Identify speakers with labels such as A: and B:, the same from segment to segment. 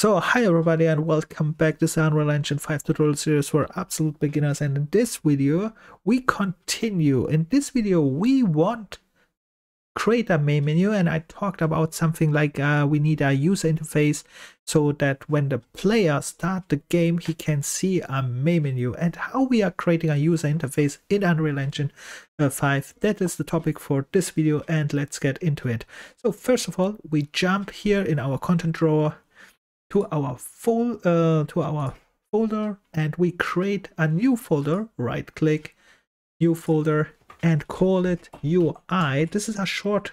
A: So hi everybody and welcome back to the Unreal Engine 5 tutorial series for absolute beginners and in this video we continue. In this video we want create a main menu and I talked about something like uh, we need a user interface so that when the player start the game he can see a main menu and how we are creating a user interface in Unreal Engine uh, 5 that is the topic for this video and let's get into it. So first of all we jump here in our content drawer to our uh, to our folder and we create a new folder. Right click new folder and call it UI this is a short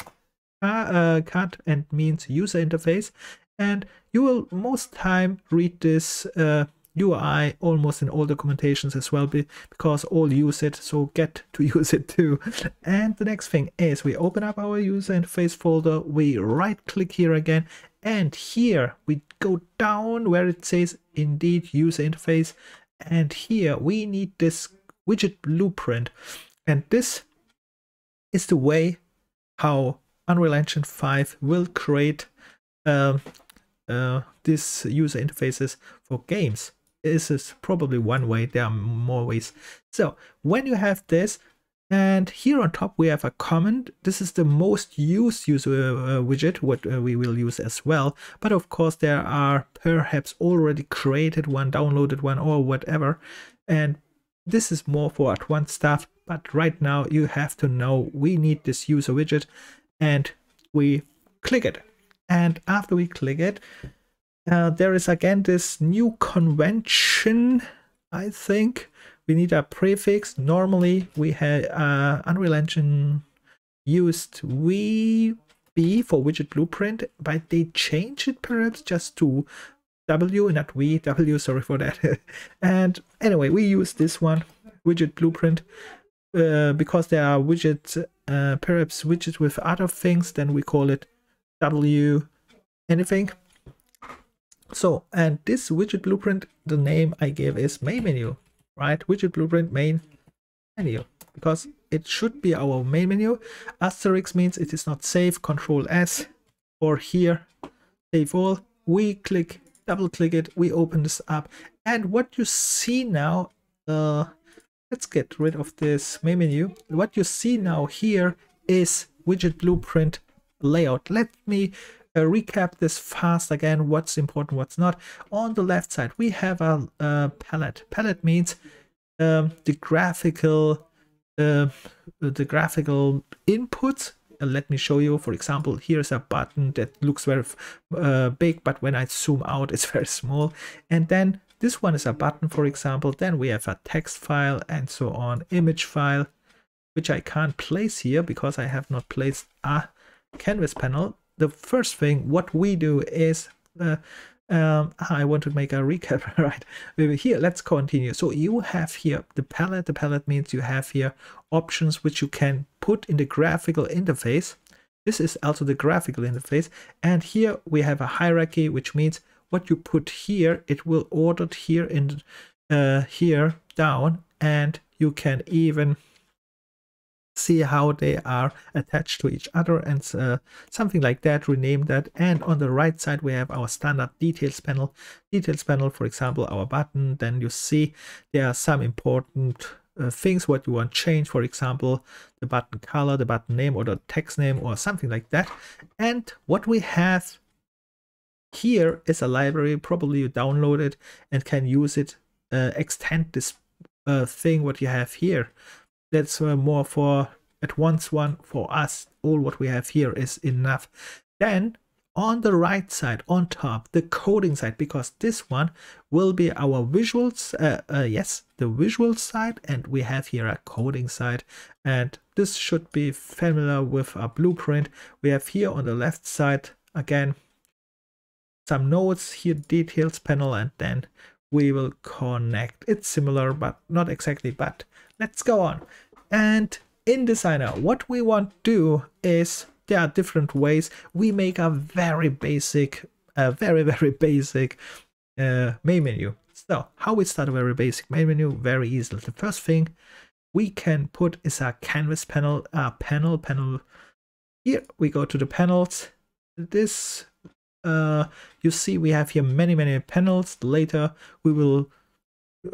A: uh, cut and means user interface. And you will most time read this uh, UI almost in all documentations as well because all use it so get to use it too. And the next thing is we open up our user interface folder. We right click here again and here we go down where it says indeed user interface. And here we need this widget blueprint. And this is the way how Unreal Engine 5 will create um, uh, these user interfaces for games. This is probably one way, there are more ways. So when you have this, and here on top we have a comment. This is the most used user uh, widget, what uh, we will use as well. But of course there are perhaps already created one, downloaded one or whatever. And this is more for advanced stuff. But right now you have to know we need this user widget and we click it. And after we click it, uh, there is again this new convention, I think, we need a prefix. Normally we had uh, Unreal Engine used VB for widget blueprint, but they changed it perhaps just to W, not V, W, sorry for that. and anyway, we use this one, widget blueprint, uh, because there are widgets, uh, perhaps widgets with other things, then we call it W anything. So, and this widget blueprint, the name I gave is main menu right? Widget blueprint main menu because it should be our main menu. Asterisk means it is not safe. Control S or here save all. We click, double click it. We open this up, and what you see now. Uh, let's get rid of this main menu. What you see now here is widget blueprint layout. Let me uh, recap this fast again, what's important, what's not. On the left side, we have a, a palette. Palette means um, the graphical uh, the graphical inputs uh, let me show you for example here's a button that looks very uh, big but when I zoom out it's very small and then this one is a button for example then we have a text file and so on image file which I can't place here because I have not placed a canvas panel the first thing what we do is um, I want to make a recap, right? Here, let's continue. So you have here the palette. The palette means you have here options which you can put in the graphical interface. This is also the graphical interface. And here we have a hierarchy, which means what you put here, it will ordered here in uh, here down, and you can even see how they are attached to each other and uh, something like that rename that. And on the right side we have our standard details panel. Details panel for example our button. Then you see there are some important uh, things what you want to change. For example the button color the button name or the text name or something like that. And what we have here is a library. Probably you download it and can use it uh, extend this uh, thing what you have here that's uh, more for at once one for us. All what we have here is enough. Then on the right side on top the coding side because this one will be our visuals uh, uh, yes the visual side and we have here a coding side. And this should be familiar with a blueprint. We have here on the left side again some nodes here details panel and then we will connect. It's similar but not exactly but let's go on. And in designer what we want to do is there are different ways. We make a very basic a very very basic uh, main menu. So how we start a very basic main menu? Very easily the first thing we can put is a canvas panel a panel panel. Here we go to the panels. This uh, you see we have here many, many panels. Later we will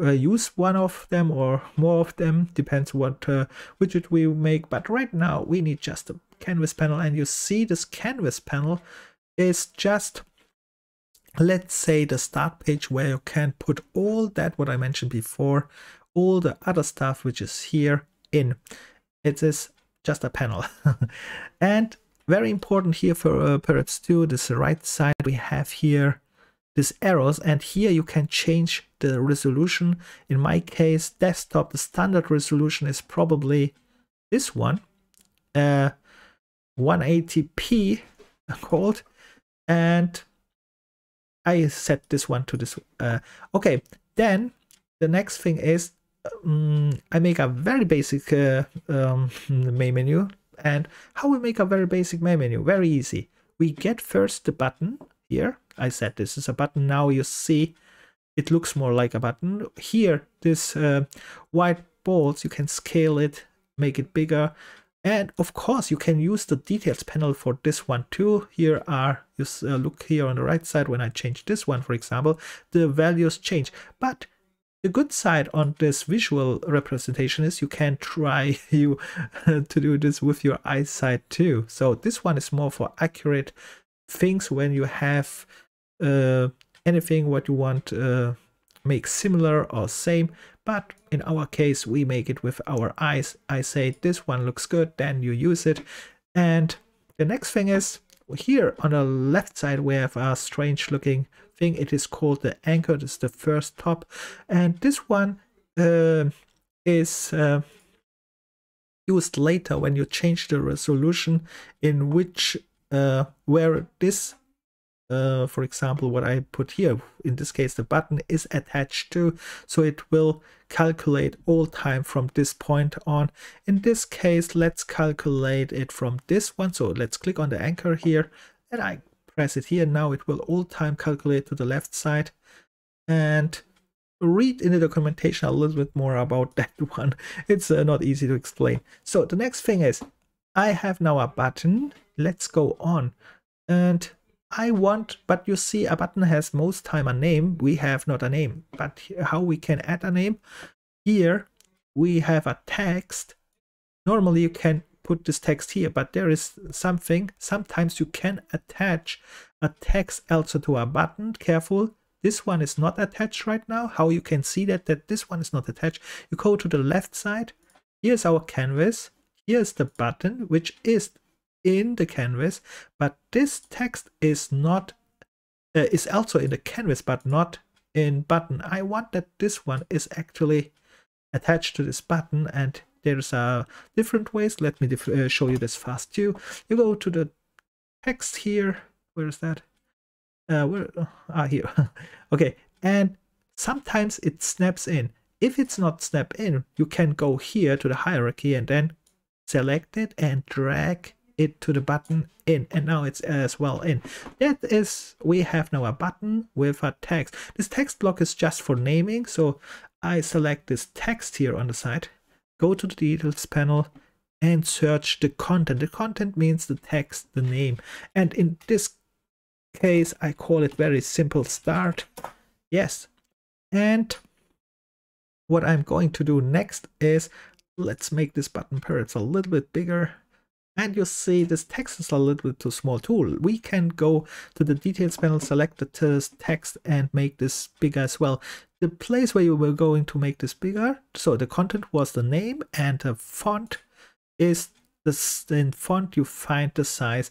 A: uh, use one of them or more of them, depends what uh, widget we make. But right now we need just a canvas panel and you see this canvas panel is just let's say the start page where you can put all that what I mentioned before, all the other stuff which is here in. It is just a panel. and very important here for uh, perhaps too, this right side we have here these arrows and here you can change the resolution. In my case, desktop, the standard resolution is probably this one, uh, 180p called, and I set this one to this. Uh, okay, then the next thing is um, I make a very basic uh, um, main menu. And how we make a very basic main menu? Very easy. We get first the button here. I said this is a button. Now you see it looks more like a button. Here, this uh, white balls, you can scale it, make it bigger. And of course, you can use the details panel for this one too. Here are, you uh, look here on the right side, when I change this one, for example, the values change. But the good side on this visual representation is you can try you to do this with your eyesight too. So this one is more for accurate things when you have uh, anything what you want uh, make similar or same but in our case we make it with our eyes. I say this one looks good then you use it. And the next thing is here on the left side we have a strange looking thing. It is called the anchor. Is the first top. And this one uh, is uh, used later when you change the resolution in which uh, where this uh, for example, what I put here, in this case, the button is attached to, so it will calculate all time from this point on. In this case, let's calculate it from this one. So let's click on the anchor here and I press it here. Now it will all time calculate to the left side and read in the documentation a little bit more about that one. It's uh, not easy to explain. So the next thing is I have now a button. Let's go on and I want, but you see a button has most time a name. We have not a name, but how we can add a name? Here we have a text. Normally you can put this text here, but there is something. Sometimes you can attach a text also to a button. Careful. This one is not attached right now. How you can see that, that this one is not attached. You go to the left side. Here's our canvas. Here's the button, which is in the canvas, but this text is not uh, is also in the canvas, but not in button. I want that this one is actually attached to this button and there's uh, different ways. Let me uh, show you this fast too. You go to the text here. Where is that? Uh, where? Ah, here. okay. And sometimes it snaps in. If it's not snap in, you can go here to the hierarchy and then select it and drag it to the button in. And now it's as well in. That is we have now a button with a text. This text block is just for naming. So i select this text here on the side go to the details panel and search the content. The content means the text the name. And in this case i call it very simple start. Yes. And what i'm going to do next is let's make this button perhaps a little bit bigger and you see this text is a little bit too small tool. We can go to the details panel, select the text and make this bigger as well. The place where you were going to make this bigger, so the content was the name and the font is the in font you find the size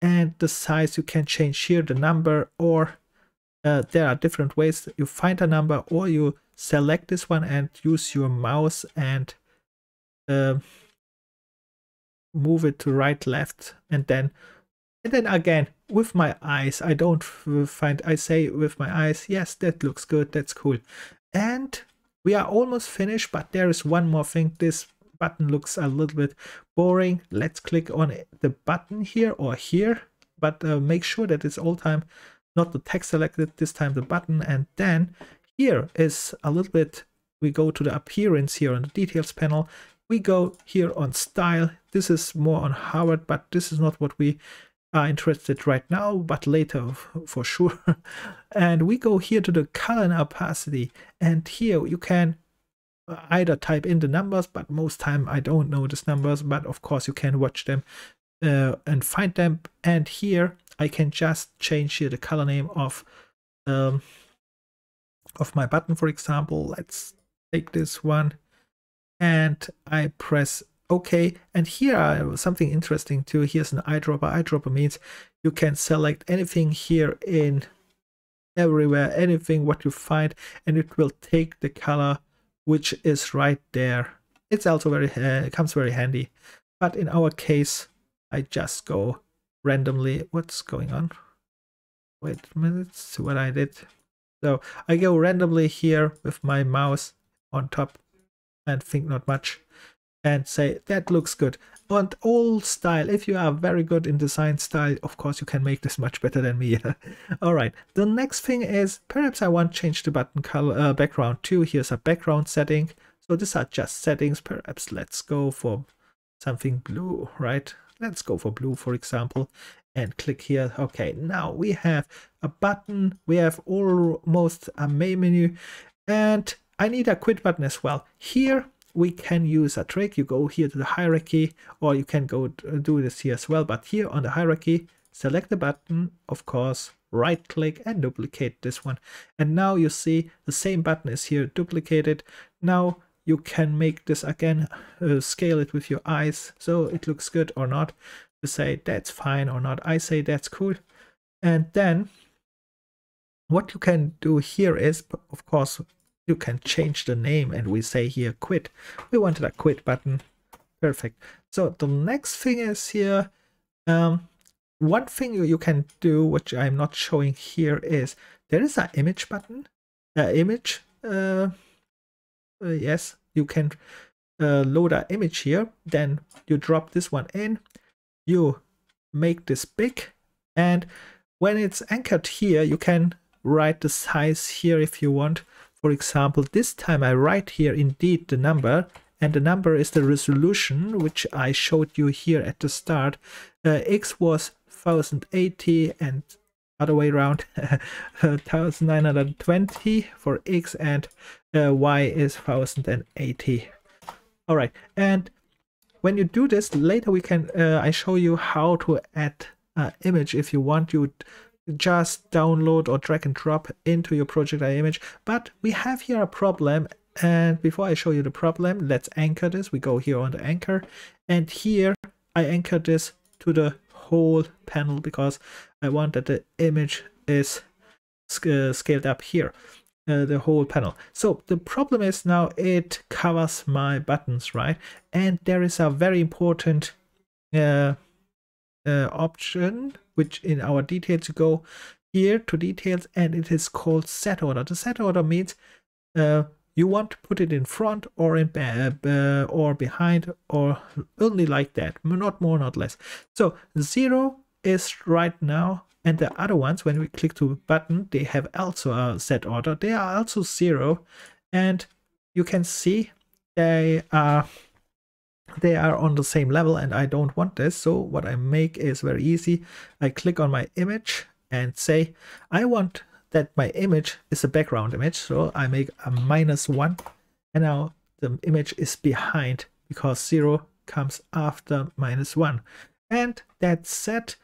A: and the size you can change here the number or uh, there are different ways you find a number or you select this one and use your mouse and uh, move it to right left and then and then again with my eyes i don't find i say with my eyes yes that looks good that's cool. And we are almost finished but there is one more thing. This button looks a little bit boring. Let's click on the button here or here but uh, make sure that it's all time not the text selected this time the button. And then here is a little bit we go to the appearance here on the details panel we go here on style. This is more on hovered, but this is not what we are interested right now, but later for sure. and we go here to the color and opacity. And here you can either type in the numbers, but most time I don't know these numbers, but of course you can watch them uh, and find them. And here I can just change here the color name of um, of my button, for example. Let's take this one and I press OK. And here uh, something interesting too. Here's an eyedropper. Eyedropper means you can select anything here in everywhere, anything what you find, and it will take the color which is right there. It's also very, uh, comes very handy. But in our case, I just go randomly. What's going on? Wait a minute, see what I did. So I go randomly here with my mouse on top and think not much and say that looks good. And all style if you are very good in design style of course you can make this much better than me. All right. The next thing is perhaps i want to change the button color uh, background too. Here's a background setting. So these are just settings. Perhaps let's go for something blue right? Let's go for blue for example and click here. Okay now we have a button. We have almost a main menu. And i need a quit button as well here we can use a trick. You go here to the hierarchy, or you can go do this here as well. But here on the hierarchy, select the button, of course, right click and duplicate this one. And now you see the same button is here duplicated. Now you can make this again, uh, scale it with your eyes so it looks good or not. You say that's fine or not. I say that's cool. And then what you can do here is, of course, you can change the name and we say here quit. We wanted a quit button. Perfect. So the next thing is here, um, one thing you can do, which I'm not showing here, is there is an image button, uh, image. Uh, uh, yes, you can uh, load an image here. Then you drop this one in. You make this big, and when it's anchored here, you can write the size here if you want. For example, this time I write here indeed the number and the number is the resolution which I showed you here at the start. Uh, X was 1080 and other way around 1920 for X and uh, Y is 1080. All right, and when you do this later we can uh, I show you how to add uh, image if you want you just download or drag and drop into your project image. But we have here a problem. And before I show you the problem, let's anchor this. We go here on the anchor. And here I anchor this to the whole panel because I want that the image is uh, scaled up here. Uh, the whole panel. So the problem is now it covers my buttons, right? And there is a very important uh, uh, option which in our details you go here to details and it is called Z order. The Z order means uh, you want to put it in front or in uh, or behind or only like that, not more, not less. So zero is right now and the other ones, when we click to button, they have also a Z order. They are also zero and you can see they are they are on the same level and I don't want this. So what I make is very easy. I click on my image and say, I want that my image is a background image. So I make a minus one and now the image is behind because zero comes after minus one. And that's set.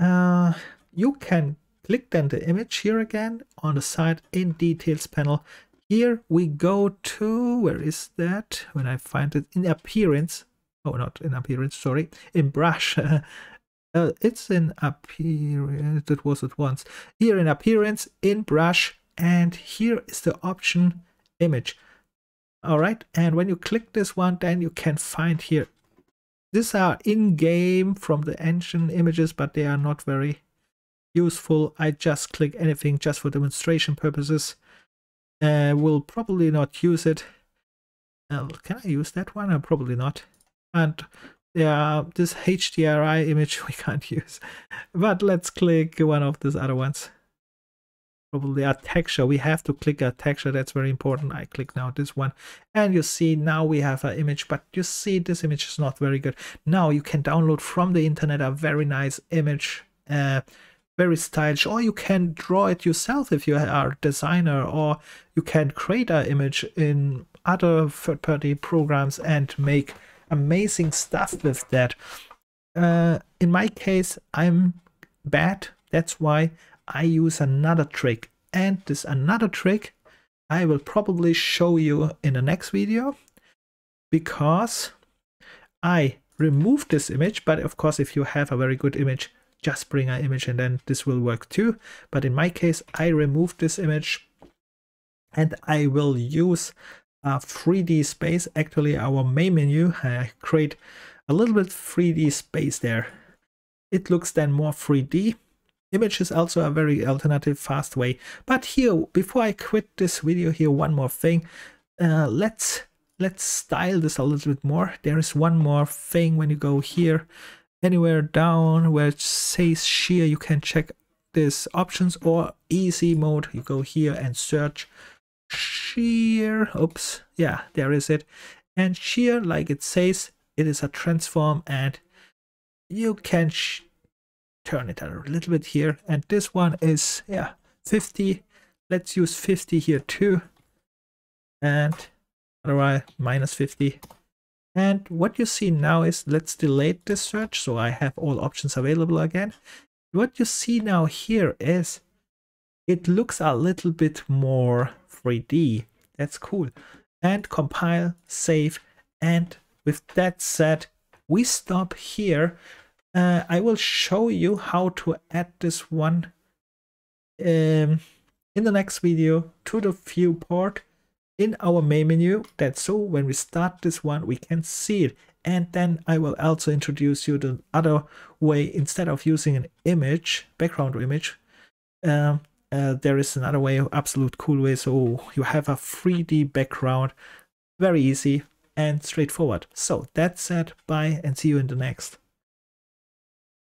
A: Uh, you can click then the image here again on the side in details panel here we go to, where is that? When I find it in appearance, oh, not in appearance, sorry, in brush. uh, it's in appearance, it was at once. Here in appearance, in brush, and here is the option image. All right, and when you click this one, then you can find here. These are in-game from the engine images, but they are not very useful. I just click anything just for demonstration purposes. Uh, will probably not use it. Uh, can I use that one? Uh, probably not. And yeah, this HDRI image we can't use. But let's click one of these other ones. probably a texture we have to click a texture that's very important i click now this one and you see now we have an image but you see this image is not very good now you can download from the internet a very nice image uh, very stylish or you can draw it yourself if you are a designer or you can create an image in other third-party programs and make amazing stuff with that. Uh, in my case i'm bad. That's why I use another trick. And this another trick I will probably show you in the next video because I removed this image but of course if you have a very good image just bring an image and then this will work too but in my case I removed this image and I will use a 3D space actually our main menu I create a little bit 3D space there it looks then more 3D Image is also a very alternative fast way. But here, before I quit this video here, one more thing. Uh, let's let's style this a little bit more. There is one more thing when you go here, anywhere down where it says shear, you can check this options or easy mode. You go here and search shear. Oops, yeah, there is it. And shear, like it says, it is a transform and you can turn it a little bit here and this one is yeah 50 let's use 50 here too and otherwise minus 50 and what you see now is let's delete this search so I have all options available again. What you see now here is it looks a little bit more 3D that's cool. And compile save and with that said we stop here. Uh, I will show you how to add this one um, in the next video to the viewport in our main menu that so when we start this one we can see it. And then I will also introduce you the other way. Instead of using an image background image um, uh, there is another way absolute cool way. So you have a 3d background. Very easy and straightforward. So that's it. Bye and see you in the next